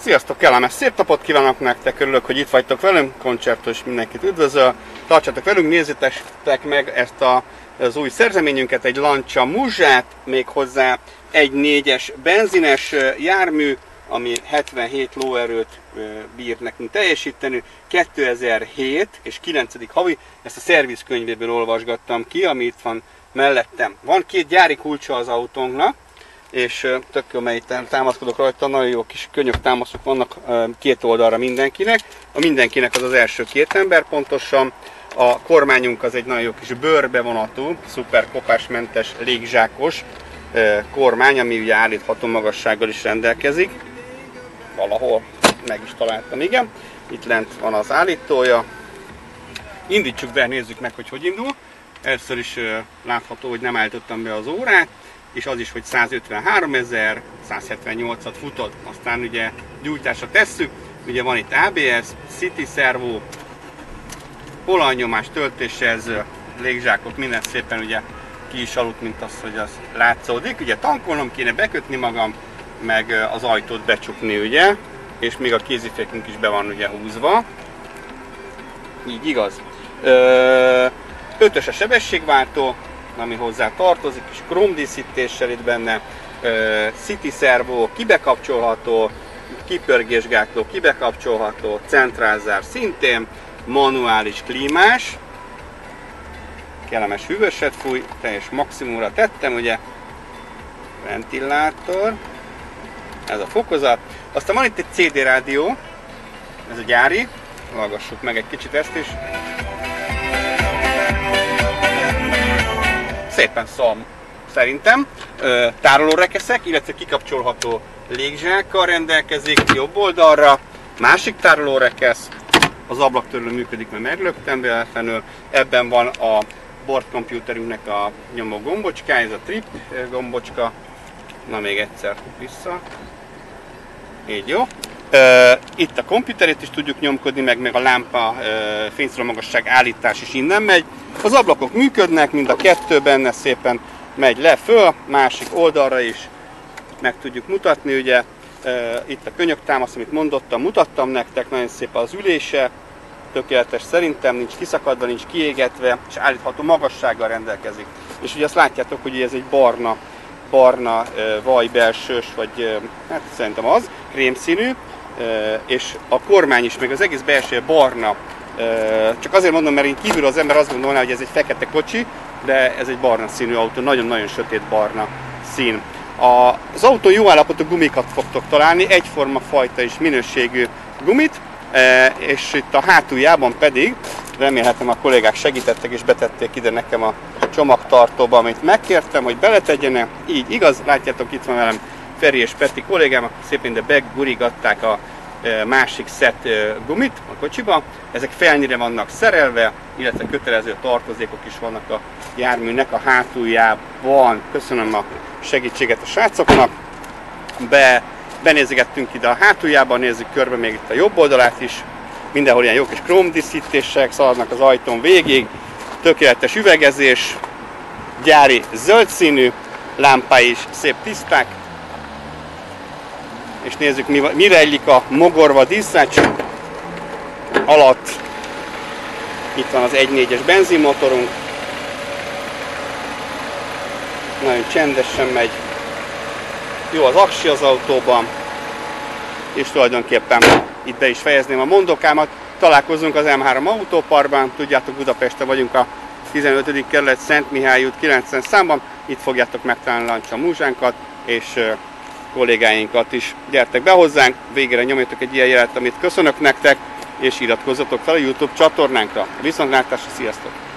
Sziasztok, kellemes szép napot kívánok nektek, örülök, hogy itt vagytok velünk, koncertos mindenkit üdvözöl. Tartsatok velünk, nézzétek meg ezt a, az új szerzeményünket, egy Lancia Muzsát, még hozzá egy négyes benzines jármű, ami 77 lóerőt bír nekünk teljesíteni. 2007 és 9. havi, ezt a szervizkönyvéből olvasgattam ki, ami itt van mellettem. Van két gyári kulcsa az autónknak, és tök jó, mert támaszkodok rajta, nagyon jó kis könyök támaszok vannak két oldalra mindenkinek. A mindenkinek az az első két ember pontosan. A kormányunk az egy nagyon jó kis bőrbe vonatú, szuper kopásmentes, légzsákos kormány, ami ugye állítható magassággal is rendelkezik. Valahol meg is találtam, igen. Itt lent van az állítója. Indítsuk be, nézzük meg, hogy hogy indul. Először is látható, hogy nem állítottam be az órát és az is, hogy 153 ezer, 178-at futott, aztán ugye gyújtásra tesszük, ugye van itt ABS, City Servo, olajnyomás, töltésjelző, légzsákok, minden szépen ugye ki is aludt, mint az, hogy az látszódik. Ugye tankolnom kéne bekötni magam, meg az ajtót becsukni, ugye, és még a kézifékünk is be van ugye húzva. Így igaz. Ötös a sebességváltó, ami hozzá tartozik, és kromdíszítéssel itt benne, City Servo kibekapcsolható, kipörgésgátló kibekapcsolható, centrálzár szintén, manuális klímás, kellemes hűvöset fúj, teljes maximumra tettem, ugye, ventilátor, ez a fokozat. Aztán van itt egy CD rádió, ez a gyári, hallgassuk meg egy kicsit ezt is. Szépen szalm szerintem. Tárolórekeszek, illetve kikapcsolható légzsákkal rendelkezik jobb oldalra. Másik tárolórekesz, az ablaktörlő működik, mert meglöktem véletlenül. Ebben van a bordkomputerünknek a nyomó gombocskája, ez a trip gombocska. Na még egyszer vissza. Így jó. Itt a komputerét is tudjuk nyomkodni, meg, meg a lámpa fényszóró magasság állítás is innen megy. Az ablakok működnek, mind a kettő benne szépen megy le föl, másik oldalra is meg tudjuk mutatni, ugye itt a könyöktámasz, amit mondottam, mutattam nektek, nagyon szép az ülése, tökéletes szerintem, nincs kiszakadva, nincs kiégetve, és állítható magassággal rendelkezik. És ugye azt látjátok, hogy ez egy barna, barna vaj belsős, vagy hát szerintem az, krémszínű, és a kormány is, meg az egész belső barna. Csak azért mondom, mert én kívül az ember azt gondolná, hogy ez egy fekete kocsi, de ez egy barna színű autó, nagyon-nagyon sötét barna szín. Az autó jó állapotú gumikat fogtok találni, egyforma fajta és minőségű gumit, és itt a hátuljában pedig, remélhetem a kollégák segítettek és betették ide nekem a csomagtartóba, amit megkértem, hogy beletegyenek. Így igaz, látjátok itt van velem Feri és Peti kollégám, szépen de begurigatták a másik szett gumit a kocsiba. Ezek felnyire vannak szerelve, illetve kötelező tartozékok is vannak a járműnek a hátuljában. Köszönöm a segítséget a srácoknak. Be, benézegettünk ide a hátuljába, nézzük körbe még itt a jobb oldalát is. Mindenhol ilyen jó kis krómdíszítések szaladnak az ajtón végig. Tökéletes üvegezés, gyári zöld színű, lámpái is szép tiszták, és nézzük mi, mi rejlik a mogorva díszrács alatt. Itt van az 1.4-es benzinmotorunk. Nagyon csendesen megy. Jó az aksi az autóban. És tulajdonképpen itt be is fejezném a mondokámat. Találkozunk az M3 autóparkban. Tudjátok, Budapesten vagyunk a 15. kerület Szent Mihály út 90 számban. Itt fogjátok megtalálni Lancsa múzsánkat, és kollégáinkat is. Gyertek be hozzánk, végére nyomjatok egy ilyen jelet, amit köszönök nektek, és iratkozzatok fel a YouTube csatornánkra. Viszontlátásra, sziasztok!